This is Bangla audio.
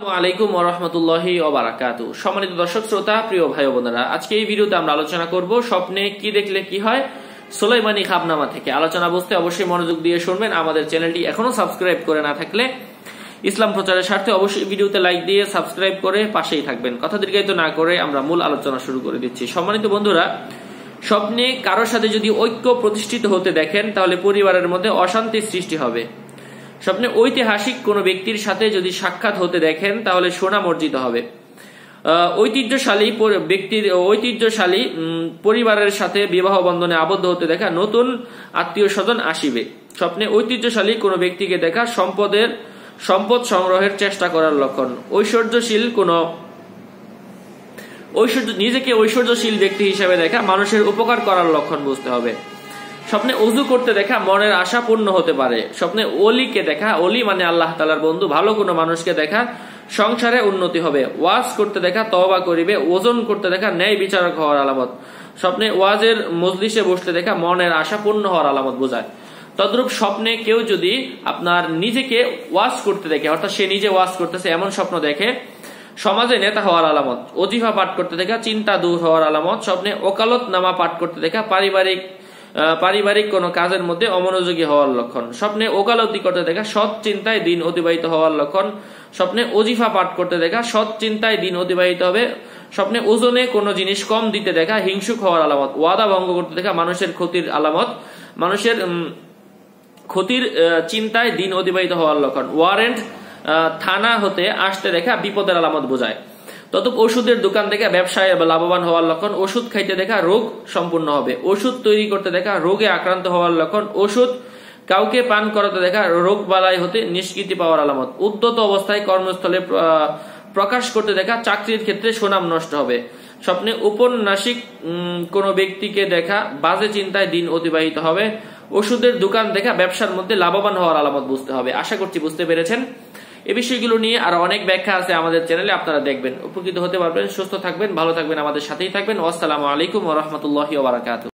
আলাইকুম সম্মানিত দর্শক, শ্রোতা, প্রিয় ভাই বোনেরা, আজকে এই ভিডিওতে আমরা আলোচনা করব স্বপ্নে কি দেখলে কি হয় সোলাইমানি খাবনামা থেকে। আলোচনা অবশ্যই মনোযোগ দিয়ে শুনবেন। আমাদের চ্যানেলটি এখনও সাবস্ক্রাইব করে না থাকলে ইসলাম প্রচারের স্বার্থে অবশ্যই ভিডিওতে লাইক দিয়ে সাবস্ক্রাইব করে পাশেই থাকবেন। কথা দীর্ঘায়িত না করে আমরা মূল আলোচনা শুরু করে দিচ্ছি। সম্মানিত বন্ধুরা, স্বপ্নে কারোর সাথে যদি ঐক্য প্রতিষ্ঠিত হতে দেখেন, তাহলে পরিবারের মধ্যে অশান্তির সৃষ্টি হবে। স্বপ্নে ঐতিহাসিক কোনো ব্যক্তির সাথে যদি সাক্ষাৎ হতে দেখেন, তাহলে সোনা মর্জিত হবে। ঐতিহ্যশালী ব্যক্তির ঐতিহ্যশালী পরিবারের সাথে বিবাহ বন্ধনে আবদ্ধ হতে দেখা নতুন আত্মীয় স্বজন আসিবে। স্বপ্নে ঐতিহ্যশালী কোনো ব্যক্তিকে দেখা সম্পদের সম্পদ সংগ্রহের চেষ্টা করার লক্ষণ। ঐশ্বর্যশীল কোনো ঐশ্বর্য নিজেকে ঐশ্বর্যশীল ব্যক্তি হিসেবে দেখা মানুষের উপকার করার লক্ষণ বুঝতে হবে। স্বপ্নে উজু করতে দেখা মনের আশা পূর্ণ হতে পারে। স্বপ্নে অলিকে দেখা অলি মানে আল্লাহ তালার বন্ধু, ভালো কোনো মানুষকে দেখা, সংসারে উন্নতি হবে। ওয়াজ করতে দেখা তবা করিবে, ওজন করতে দেখা, ন্যায় বিচারক হওয়ার আলামত। স্বপ্নে ওয়াজের মজলিসে বসতে দেখা, মনের আশা পূর্ণ হওয়ার আলামত বোঝায়। তদ্রূপ স্বপ্নে কেউ যদি আপনার নিজেকে ওয়াজ করতে দেখে, অর্থাৎ সে নিজে ওয়াজ করতেছে, এমন স্বপ্ন দেখে, সমাজে নেতা হওয়ার আলামত অজিফা পাঠ করতে দেখা, চিন্তা দূর হওয়ার আলামত, স্বপ্নে ওকালত নামা পাঠ করতে দেখা, পারিবারিক পারিবারিক কোনো কাজের মধ্যে অমনোযোগী হওয়ার লক্ষণ। স্বপ্নে ওকালতি করতে দেখা সৎ চিন্তায় দিন অতিবাহিত হওয়ার লক্ষণ। স্বপ্নে অজিফা পাঠ করতে দেখা সৎ চিন্তায় দিন অতিবাহিত হবে। স্বপ্নে ওজনে কোনো জিনিস কম দিতে দেখা হিংসুক হওয়ার আলামত। ওয়াদা ভঙ্গ করতে দেখা মানুষের ক্ষতির আলামত। মানুষের ক্ষতির চিন্তায় দিন অতিবাহিত হওয়ার লক্ষণ। ওয়ারেন্ট থানা হতে আসতে দেখা বিপদের আলামত বোঝায়। তত ওষুধের দোকান থেকে ব্যবসায় লাভবান হওয়ার লক্ষণ ওষুধ খাইতে দেখা রোগ সম্পূর্ণ হবে। ওষুধ তৈরি করতে দেখা রোগে আক্রান্ত হওয়ার লক্ষণ, ওষুধ কাউকে পান করাতে দেখা রোগ বালাই হতে নিষ্কৃতি পাওয়ার আলামত। উদ্যত অবস্থায় কর্মস্থলে প্রকাশ করতে দেখা চাকরির ক্ষেত্রে সুনাম নষ্ট হবে। স্বপ্নে উপন্যাসিক কোন ব্যক্তিকে দেখা বাজে চিন্তায় দিন অতিবাহিত হবে। ওষুধের দোকান দেখা ব্যবসার মধ্যে লাভবান হওয়ার আলামত বুঝতে হবে। আশা করছি বুঝতে পেরেছেন। এই বিষয়গুলো নিয়ে আরও অনেক ব্যাখ্যা আছে আমাদের চ্যানেলে, আপনারা দেখবেন। উপকৃত হতে পারবেন, সুস্থ থাকবেন, ভালো থাকবেন, আমাদের সাথেই থাকবেন। আসসালামু আলাইকুম ওরহমতুল্লাহ বারাকাত